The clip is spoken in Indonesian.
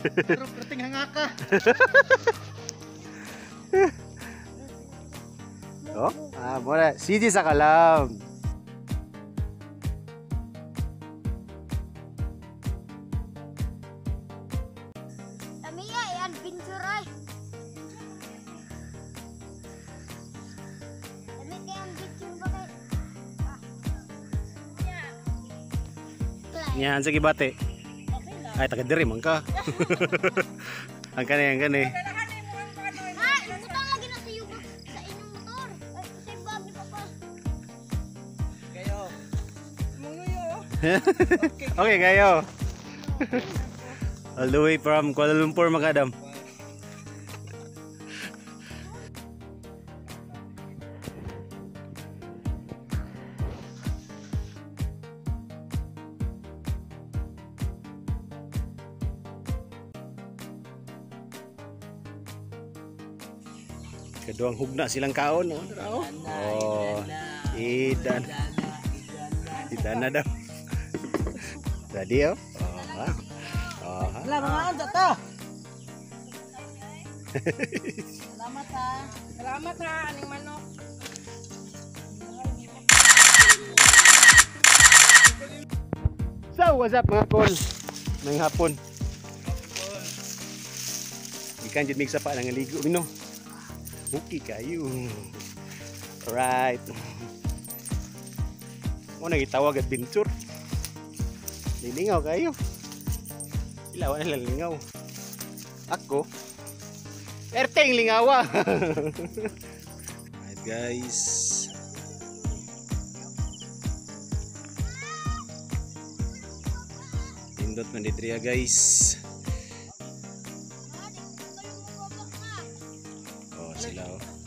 Pero perting hangaka. Oh, ah, mura. Siji sa kalam. Kami ay adventure ay. Kami kay adventure ba kay? Ah. Yan, sige bate. Ay, taga diri man ka. ang kani, ang kani. okay, kayo. All the way from Kuala Lumpur, mga adam. Kaduang hugna silang kaon. Oh, oh. Idan. Idan na daw. Ready oh? Oh, mga anda ta. Salamat ha. Salamat ha, aning manok. So, what's up mga kol? Nang hapon. Ikan jud mix pa nang ligo mino. Okay kayo. Alright. Mo nang itawag adventure. Lilingaw kayo. Ilaw na lang lingaw. Ako. Erteng lingawa. Alright guys. Pindot man dito ya guys. Oh.